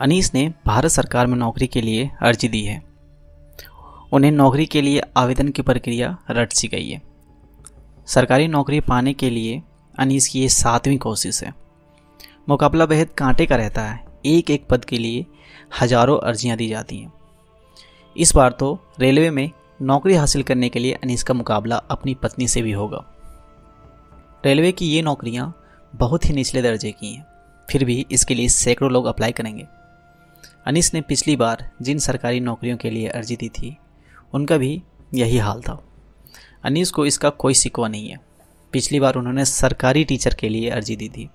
अनीस ने भारत सरकार में नौकरी के लिए अर्जी दी है। उन्हें नौकरी के लिए आवेदन की प्रक्रिया रट सी गई है। सरकारी नौकरी पाने के लिए अनीस की ये सातवीं कोशिश है। मुकाबला बेहद कांटे का रहता है। एक एक पद के लिए हज़ारों अर्जियाँ दी जाती हैं। इस बार तो रेलवे में नौकरी हासिल करने के लिए अनीस का मुकाबला अपनी पत्नी से भी होगा। रेलवे की ये नौकरियाँ बहुत ही निचले दर्जे की हैं। फिर भी इसके लिए सैकड़ों लोग अप्लाई करेंगे। अनीस ने पिछली बार जिन सरकारी नौकरियों के लिए अर्जी दी थी, उनका भी यही हाल था। अनीस को इसका कोई सिकवा नहीं है। पिछली बार उन्होंने सरकारी टीचर के लिए अर्जी दी थी।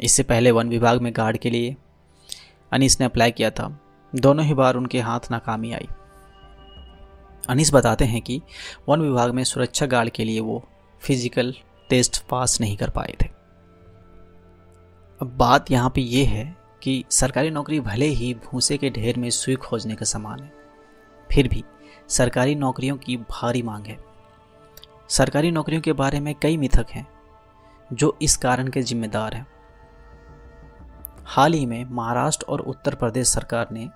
इससे पहले वन विभाग में गार्ड के लिए अनीस ने अप्लाई किया था। दोनों ही बार उनके हाथ नाकामी आई। अनीस बताते हैं कि वन विभाग में सुरक्षा गार्ड के लिए वो फ़िज़िकल टेस्ट पास नहीं कर पाए थे। अब बात यहाँ पे ये है कि सरकारी नौकरी भले ही भूसे के ढेर में सुई खोजने का समान है, फिर भी सरकारी नौकरियों की भारी मांग है। सरकारी नौकरियों के बारे में कई मिथक हैं, जो इस कारण के जिम्मेदार हैं। हाल ही में महाराष्ट्र और उत्तर प्रदेश सरकार ने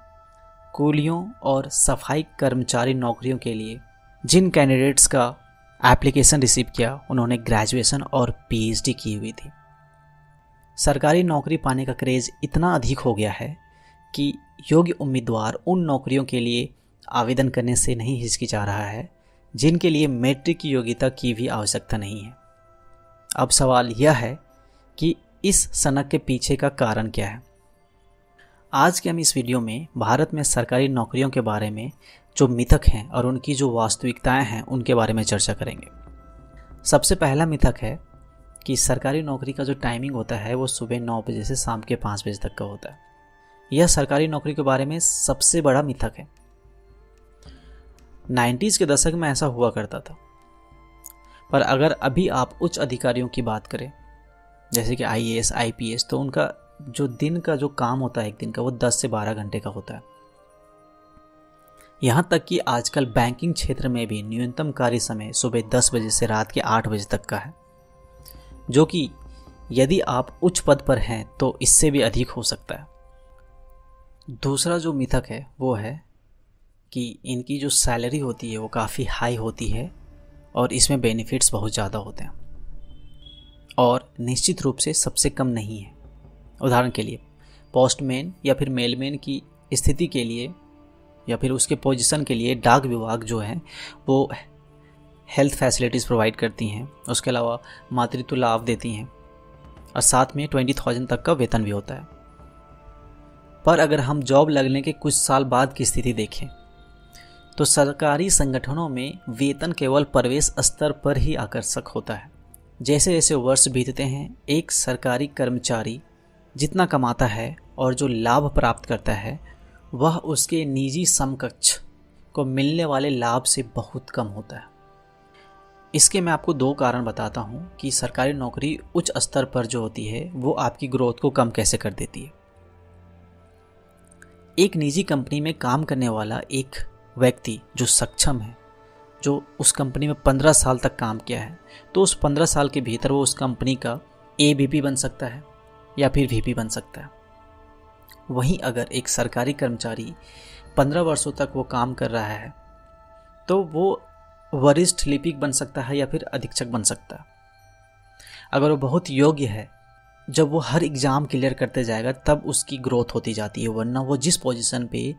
कूलियों और सफ़ाई कर्मचारी नौकरियों के लिए जिन कैंडिडेट्स का एप्लीकेशन रिसीव किया, उन्होंने ग्रेजुएशन और पीएचडी की हुई थी। सरकारी नौकरी पाने का क्रेज़ इतना अधिक हो गया है कि योग्य उम्मीदवार उन नौकरियों के लिए आवेदन करने से नहीं हिचकिचा रहा है, जिनके लिए मैट्रिक की योग्यता की भी आवश्यकता नहीं है। अब सवाल यह है कि इस सनक के पीछे का कारण क्या है? आज के हम इस वीडियो में भारत में सरकारी नौकरियों के बारे में जो मिथक हैं और उनकी जो वास्तविकताएँ हैं, उनके बारे में चर्चा करेंगे। सबसे पहला मिथक है कि सरकारी नौकरी का जो टाइमिंग होता है वो सुबह नौ बजे से शाम के पाँच बजे तक का होता है। यह सरकारी नौकरी के बारे में सबसे बड़ा मिथक है। नाइन्टीज़ के दशक में ऐसा हुआ करता था। पर अगर अभी आप उच्च अधिकारियों की बात करें, जैसे कि आई ए एस तो उनका जो दिन का जो काम होता है एक दिन का, वो 10 से 12 घंटे का होता है। यहाँ तक कि आजकल बैंकिंग क्षेत्र में भी न्यूनतम कार्य समय सुबह 10 बजे से रात के 8 बजे तक का है। जो कि यदि आप उच्च पद पर हैं तो इससे भी अधिक हो सकता है। दूसरा जो मिथक है, वो है कि इनकी जो सैलरी होती है, वो काफ़ी हाई होती है और इसमें बेनिफिट्स बहुत ज़्यादा होते हैं। और निश्चित रूप से सबसे कम नहीं है। उदाहरण के लिए पोस्टमैन या फिर मेलमैन की स्थिति के लिए या फिर उसके पोजीशन के लिए डाक विभाग जो है, वो हेल्थ फैसिलिटीज़ प्रोवाइड करती हैं, उसके अलावा मातृत्व लाभ देती हैं, और साथ में ट्वेंटी थाउज़ेंड तक का वेतन भी होता है। पर अगर हम जॉब लगने के कुछ साल बाद की स्थिति देखें तो सरकारी संगठनों में वेतन केवल प्रवेश स्तर पर ही आकर्षक होता है। जैसे जैसे वर्ष बीतते हैं, एक सरकारी कर्मचारी जितना कमाता है और जो लाभ प्राप्त करता है, वह उसके निजी समकक्ष को मिलने वाले लाभ से बहुत कम होता है। इसके मैं आपको दो कारण बताता हूँ कि सरकारी नौकरी उच्च स्तर पर जो होती है, वो आपकी ग्रोथ को कम कैसे कर देती है। एक निजी कंपनी में काम करने वाला एक व्यक्ति जो सक्षम है, जो उस कंपनी में पंद्रह साल तक काम किया है तो उस पंद्रह साल के भीतर वो उस कंपनी का ए बन सकता है या फिर वीपी बन सकता है। वहीं अगर एक सरकारी कर्मचारी पंद्रह वर्षों तक वो काम कर रहा है तो वो वरिष्ठ लिपिक बन सकता है या फिर अधीक्षक बन सकता है। अगर वो बहुत योग्य है, जब वो हर एग्ज़ाम क्लियर करते जाएगा, तब उसकी ग्रोथ होती जाती है, वरना वो जिस पोजीशन पे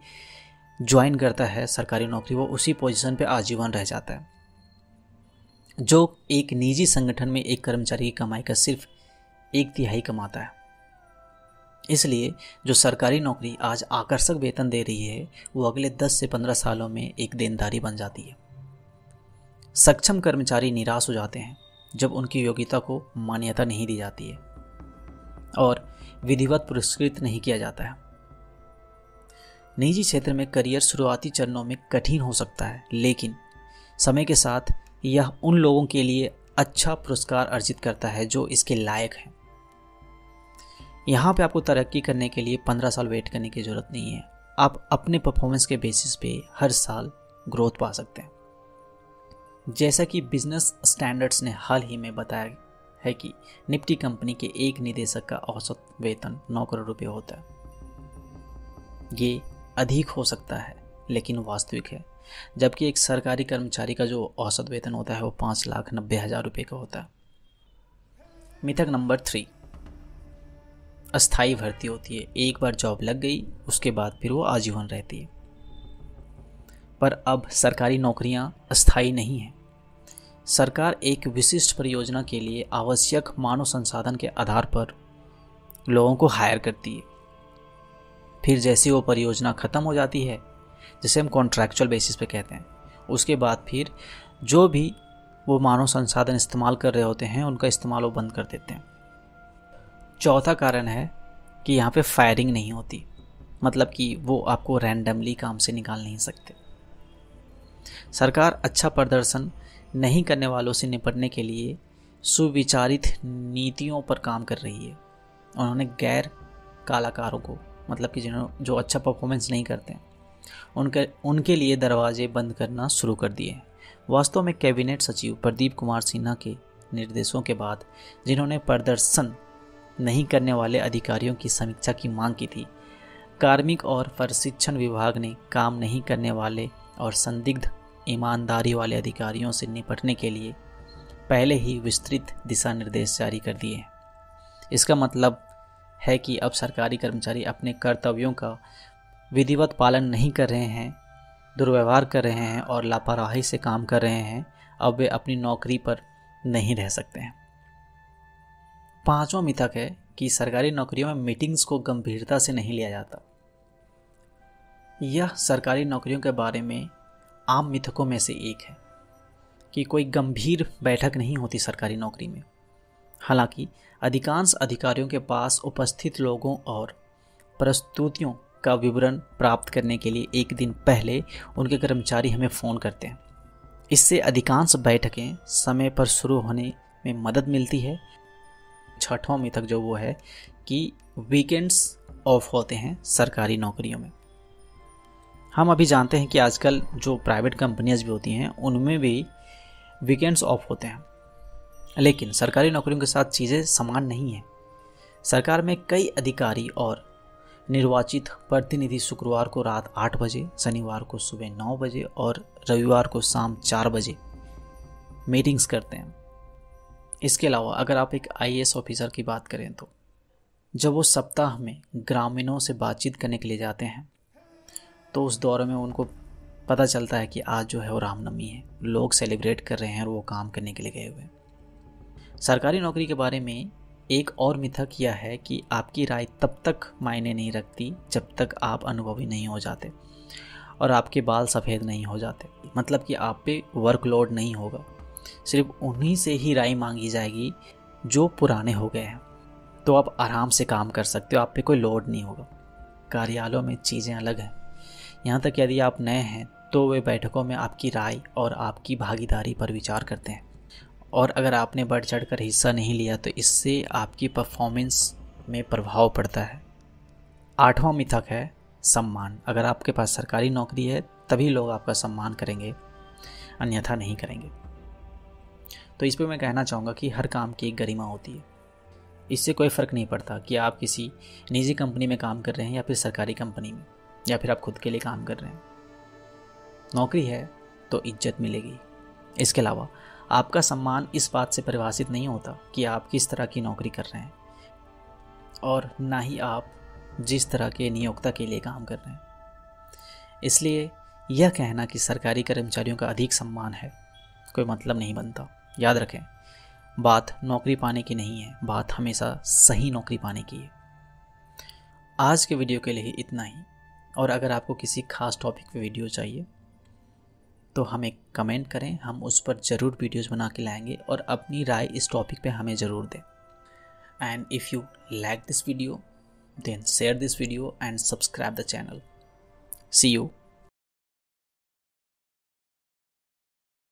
ज्वाइन करता है सरकारी नौकरी, वो उसी पोजीशन पे आजीवन रह जाता है। जो एक निजी संगठन में एक कर्मचारी की कमाई का सिर्फ़ एक तिहाई कमाता है। इसलिए जो सरकारी नौकरी आज आकर्षक वेतन दे रही है, वो अगले 10 से 15 सालों में एक देनदारी बन जाती है। सक्षम कर्मचारी निराश हो जाते हैं जब उनकी योग्यता को मान्यता नहीं दी जाती है और विधिवत पुरस्कृत नहीं किया जाता है। निजी क्षेत्र में करियर शुरुआती चरणों में कठिन हो सकता है, लेकिन समय के साथ यह उन लोगों के लिए अच्छा पुरस्कार अर्जित करता है जो इसके लायक हैं। यहाँ पे आपको तरक्की करने के लिए पंद्रह साल वेट करने की ज़रूरत नहीं है। आप अपने परफॉर्मेंस के बेसिस पे हर साल ग्रोथ पा सकते हैं। जैसा कि बिज़नेस स्टैंडर्ड्स ने हाल ही में बताया है कि निफ्टी कंपनी के एक निदेशक का औसत वेतन नौ करोड़ रुपये होता है। ये अधिक हो सकता है, लेकिन वास्तविक है, जबकि एक सरकारी कर्मचारी का जो औसत वेतन होता है वो पाँच लाख नब्बे हज़ार रुपये का होता है। मिथक नंबर थ्री। अस्थाई भर्ती होती है। एक बार जॉब लग गई, उसके बाद फिर वो आजीवन रहती है। पर अब सरकारी नौकरियाँ अस्थाई नहीं हैं। सरकार एक विशिष्ट परियोजना के लिए आवश्यक मानव संसाधन के आधार पर लोगों को हायर करती है। फिर जैसे वो परियोजना ख़त्म हो जाती है, जिसे हम कॉन्ट्रैक्चुअल बेसिस पे कहते हैं, उसके बाद फिर जो भी वो मानव संसाधन इस्तेमाल कर रहे होते हैं, उनका इस्तेमाल वो बंद कर देते हैं। चौथा कारण है कि यहाँ पे फायरिंग नहीं होती मतलब कि वो आपको रैंडमली काम से निकाल नहीं सकते। सरकार अच्छा प्रदर्शन नहीं करने वालों से निपटने के लिए सुविचारित नीतियों पर काम कर रही है। उन्होंने गैर कलाकारों को मतलब कि जिन्होंने जो अच्छा परफॉर्मेंस नहीं करते, उनके उनके लिए दरवाजे बंद करना शुरू कर दिए। वास्तव में कैबिनेट सचिव प्रदीप कुमार सिन्हा के निर्देशों के बाद जिन्होंने प्रदर्शन नहीं करने वाले अधिकारियों की समीक्षा की मांग की थी, कार्मिक और प्रशिक्षण विभाग ने काम नहीं करने वाले और संदिग्ध ईमानदारी वाले अधिकारियों से निपटने के लिए पहले ही विस्तृत दिशा निर्देश जारी कर दिए हैं। इसका मतलब है कि अब सरकारी कर्मचारी अपने कर्तव्यों का विधिवत पालन नहीं कर रहे हैं, दुर्व्यवहार कर रहे हैं और लापरवाही से काम कर रहे हैं, अब वे अपनी नौकरी पर नहीं रह सकते हैं। पांचवा मिथक है कि सरकारी नौकरियों में मीटिंग्स को गंभीरता से नहीं लिया जाता। यह सरकारी नौकरियों के बारे में आम मिथकों में से एक है कि कोई गंभीर बैठक नहीं होती सरकारी नौकरी में। हालाँकि, अधिकांश अधिकारियों के पास उपस्थित लोगों और प्रस्तुतियों का विवरण प्राप्त करने के लिए एक दिन पहले उनके कर्मचारी हमें फ़ोन करते हैं। इससे अधिकांश बैठकें समय पर शुरू होने में मदद मिलती है। छठवां मिथक जो वो है कि वीकेंड्स ऑफ़ होते हैं सरकारी नौकरियों में। हम अभी जानते हैं कि आजकल जो प्राइवेट कंपनियाज भी होती हैं, उनमें भी वीकेंड्स ऑफ़ होते हैं। लेकिन सरकारी नौकरियों के साथ चीज़ें समान नहीं हैं। सरकार में कई अधिकारी और निर्वाचित प्रतिनिधि शुक्रवार को रात आठ बजे, शनिवार को सुबह नौ बजे और रविवार को शाम चार बजे मीटिंग्स करते हैं। इसके अलावा अगर आप एक आईएएस ऑफिसर की बात करें तो जब वो सप्ताह में ग्रामीणों से बातचीत करने के लिए जाते हैं तो उस दौर में उनको पता चलता है कि आज जो है वो रामनवमी है। लोग सेलिब्रेट कर रहे हैं और वो काम करने के लिए गए हुए हैं। सरकारी नौकरी के बारे में एक और मिथक यह है कि आपकी राय तब तक मायने नहीं रखती जब तक आप अनुभवी नहीं हो जाते और आपके बाल सफ़ेद नहीं हो जाते। मतलब कि आप पे वर्कलोड नहीं होगा। सिर्फ़ उन्हीं से ही राय मांगी जाएगी जो पुराने हो गए हैं। तो आप आराम से काम कर सकते हो, आप पे कोई लोड नहीं होगा। कार्यालयों में चीज़ें अलग हैं। यहाँ तक यदि आप नए हैं तो वे बैठकों में आपकी राय और आपकी भागीदारी पर विचार करते हैं। और अगर आपने बढ़ चढ़ कर हिस्सा नहीं लिया तो इससे आपकी परफॉर्मेंस में प्रभाव पड़ता है। आठवां मिथक है सम्मान। अगर आपके पास सरकारी नौकरी है, तभी लोग आपका सम्मान करेंगे, अन्यथा नहीं करेंगे। तो इस पर मैं कहना चाहूँगा कि हर काम की एक गरिमा होती है। इससे कोई फ़र्क नहीं पड़ता कि आप किसी निजी कंपनी में काम कर रहे हैं या फिर सरकारी कंपनी में। या फिर आप खुद के लिए काम कर रहे हैं। नौकरी है तो इज़्ज़त मिलेगी। इसके अलावा, आपका सम्मान इस बात से परिभाषित नहीं होता कि आप किस तरह की नौकरी कर रहे हैं। और ना ही आप जिस तरह के नियोक्ता के लिए काम कर रहे हैं। इसलिए यह कहना कि सरकारी कर्मचारियों का अधिक सम्मान है, कोई मतलब नहीं बनता। याद रखें, बात नौकरी पाने की नहीं है, बात हमेशा सही नौकरी पाने की है। आज के वीडियो के लिए इतना ही। और अगर आपको किसी खास टॉपिक पे वीडियो चाहिए तो हमें कमेंट करें, हम उस पर ज़रूर वीडियोस बना के लाएँगे और अपनी राय इस टॉपिक पे हमें ज़रूर दें। And if you like this video then share this video and subscribe the channel see you